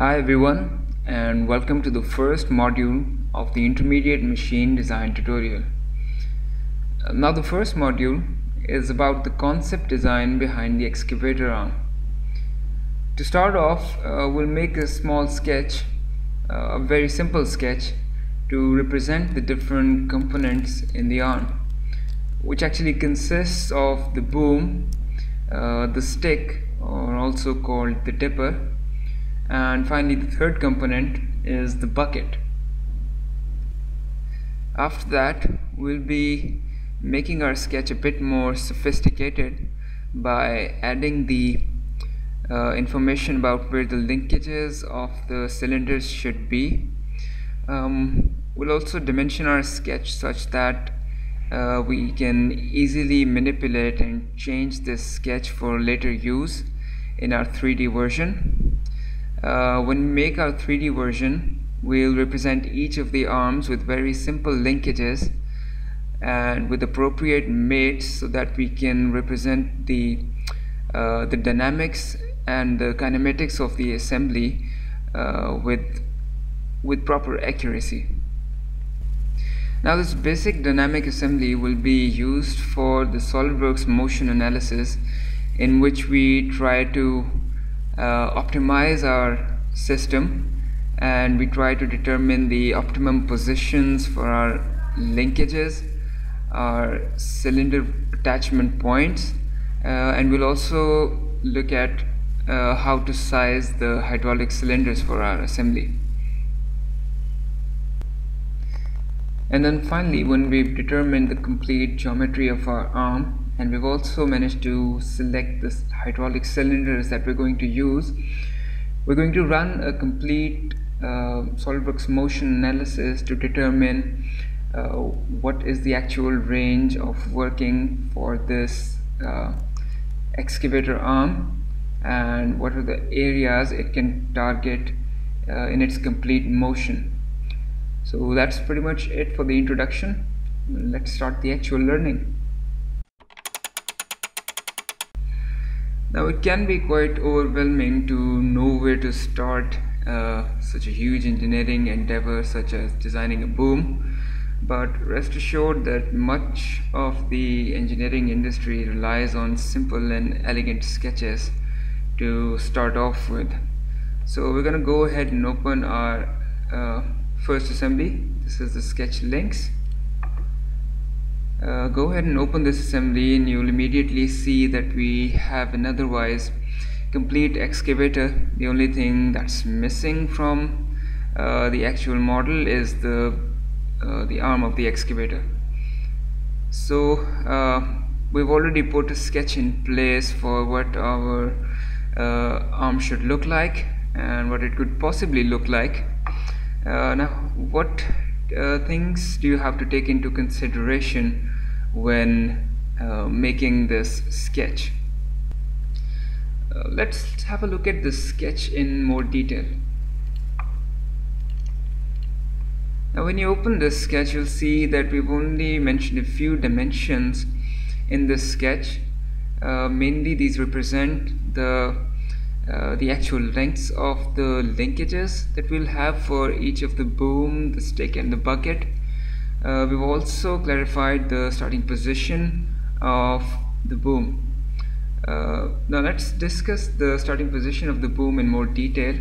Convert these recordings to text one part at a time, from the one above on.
Hi everyone and welcome to the first module of the intermediate machine design tutorial. Uh, Now the first module is about the concept design behind the excavator arm. To start off uh, we'll make a small sketch, uh, a very simple sketch to represent the different components in the arm which actually consists of the boom, uh, the stick or also called the dipper and finally the third component is the bucket. After that we'll be making our sketch a bit more sophisticated by adding the uh, information about where the linkages of the cylinders should be. Um, we'll also dimension our sketch such that uh, we can easily manipulate and change this sketch for later use in our 3D version. Uh, when we make our 3D version, we'll represent each of the arms with very simple linkages and with appropriate mates so that we can represent the uh, the dynamics and the kinematics of the assembly uh, with with proper accuracy. Now this basic dynamic assembly will be used for the SolidWorks motion analysis in which we try to optimize our system and we try to determine the optimum positions for our linkages, our cylinder attachment points uh, and we'll also look at uh, how to size the hydraulic cylinders for our assembly. and then finally when we've determined the complete geometry of our arm and we've also managed to select the hydraulic cylinders that we're going to use. We're going to run a complete uh, SOLIDWORKS motion analysis to determine uh, what is the actual range of working for this uh, excavator arm and what are the areas it can target uh, in its complete motion. So that's pretty much it for the introduction. Let's start the actual learning now it can be quite overwhelming to know where to start uh, such a huge engineering endeavor such as designing a boom. But rest assured that much of the engineering industry relies on simple and elegant sketches to start off with. So we're gonna go ahead and open our uh, first assembly. This is the sketch links uh, go ahead and open this assembly and you'll immediately see that we have an otherwise complete excavator. The only thing that's missing from uh, the actual model is the uh, the arm of the excavator. So uh, we've already put a sketch in place for what our uh, arm should look like and what it could possibly look like. Uh, now what things do you have to take into consideration when uh, making this sketch. Uh, let's have a look at this sketch in more detail. Now when you open this sketch you'll see that we've only mentioned a few dimensions in this sketch. Uh, mainly these represent the uh, the actual lengths of the linkages that we'll have for each of the boom, the stick and the bucket. Uh, we've also clarified the starting position of the boom. Uh, now let's discuss the starting position of the boom in more detail.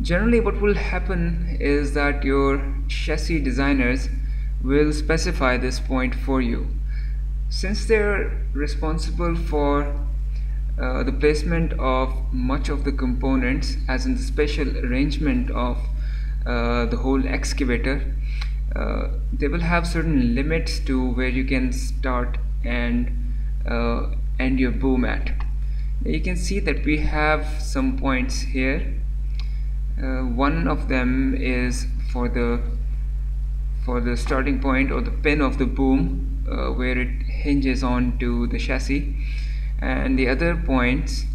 Generally what will happen is that your chassis designers will specify this point for you. Since they're responsible for uh, the placement of much of the components as in the spatial arrangement of uh, the whole excavator uh, they will have certain limits to where you can start and uh, end your boom at. You can see that we have some points here. Uh, one of them is for the for the starting point or the pin of the boom where it hinges on to the chassis. And the other points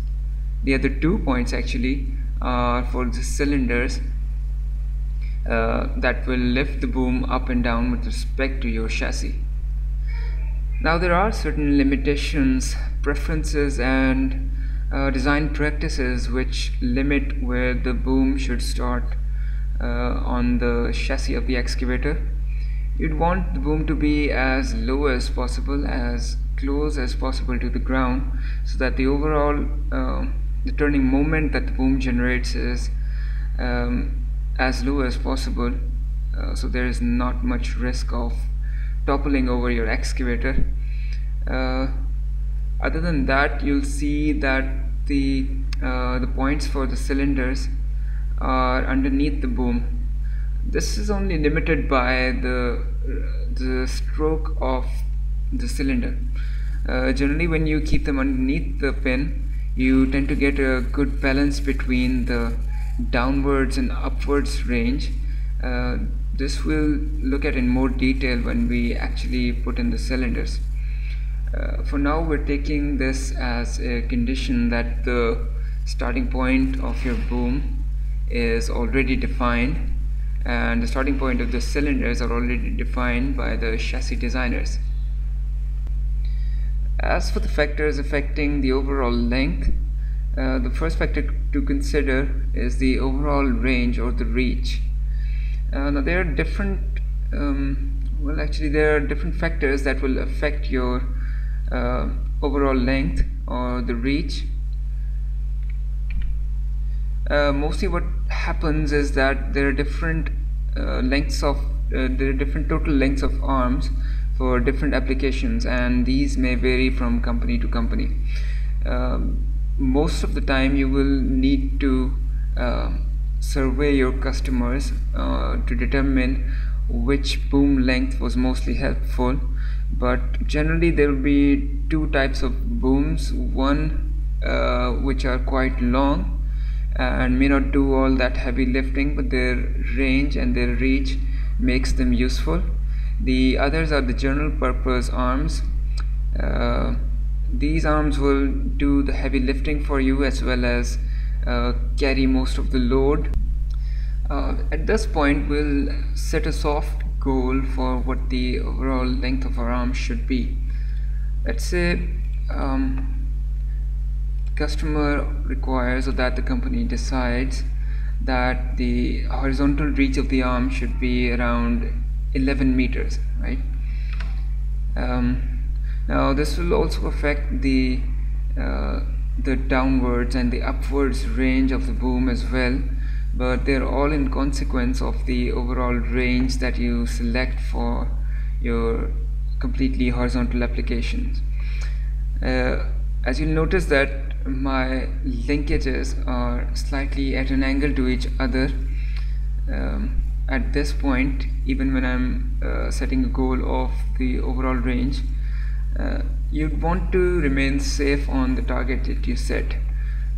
the other two points actually are for the cylinders uh, that will lift the boom up and down with respect to your chassis now there are certain limitations preferences and uh, design practices which limit where the boom should start uh, on the chassis of the excavator. You'd want the boom to be as low as possible, as close as possible to the ground, so that the overall uh, the turning moment that the boom generates is um, as low as possible. Uh, so there is not much risk of toppling over your excavator. Uh, other than that you'll see that the uh, the points for the cylinders are underneath the boom this is only limited by the the stroke of the cylinder uh, generally when you keep them underneath the pin you tend to get a good balance between the downwards and upwards range uh, this we'll look at in more detail when we actually put in the cylinders uh, for now we're taking this as a condition that the starting point of your boom is already defined and the starting point of the cylinders are already defined by the chassis designers. As for the factors affecting the overall length, uh, the first factor to consider is the overall range or the reach. Uh, now there are different, um, well actually there are different factors that will affect your uh, overall length or the reach uh, mostly what happens is that there are different uh, lengths of there are different total lengths of arms for different applications and these may vary from company to company um, most of the time you will need to uh, survey your customers uh, to determine which boom length was mostly helpful. But generally there will be two types of booms. One uh, which are quite long and may not do all that heavy lifting but their range and their reach makes them useful. The others are the general purpose arms. Uh, these arms will do the heavy lifting for you as well as uh, carry most of the load. Uh, at this point we'll set a soft goal for what the overall length of our arm should be. Let's say um, customer requires or that the company decides that the horizontal reach of the arm should be around 11 meters right? Um, now this will also affect the uh, the downwards and the upwards range of the boom as well but they're all in consequence of the overall range that you select for your completely horizontal applications. Uh, as you'll notice that my linkages are slightly at an angle to each other. Um, at this point even when I'm uh, setting a goal of the overall range uh, you'd want to remain safe on the target that you set.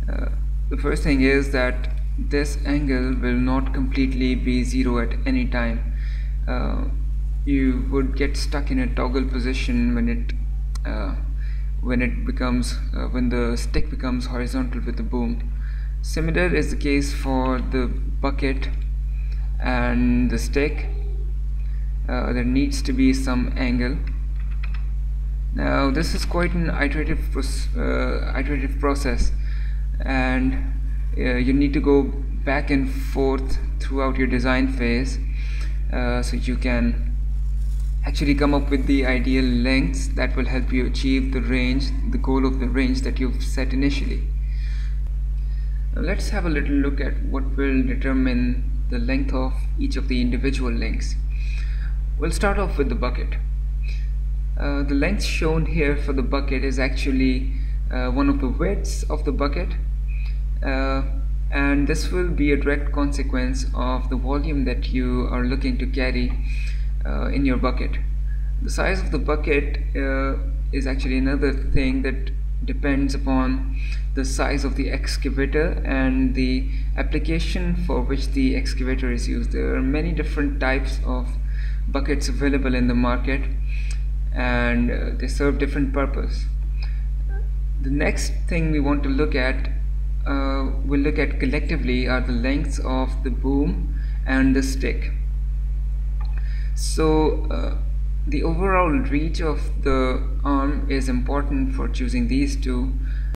Uh, the first thing is that this angle will not completely be zero at any time. Uh, you would get stuck in a toggle position when it uh, when it becomes uh, when the stick becomes horizontal with the boom. Similar is the case for the bucket and the stick. Uh, there needs to be some angle now this is quite an iterative uh, iterative process. And uh, you need to go back and forth throughout your design phase uh, so you can actually come up with the ideal lengths that will help you achieve the range the goal of the range that you've set initially. Now let's have a little look at what will determine the length of each of the individual links we'll start off with the bucket uh, the length shown here for the bucket is actually uh, one of the widths of the bucket. Uh, and this will be a direct consequence of the volume that you are looking to carry uh, in your bucket. The size of the bucket uh, is actually another thing that depends upon the size of the excavator and the application for which the excavator is used. There are many different types of buckets available in the market and uh, they serve different purpose. The next thing we want to look at uh, we'll look at collectively are the lengths of the boom and the stick. So uh, the overall reach of the arm is important for choosing these two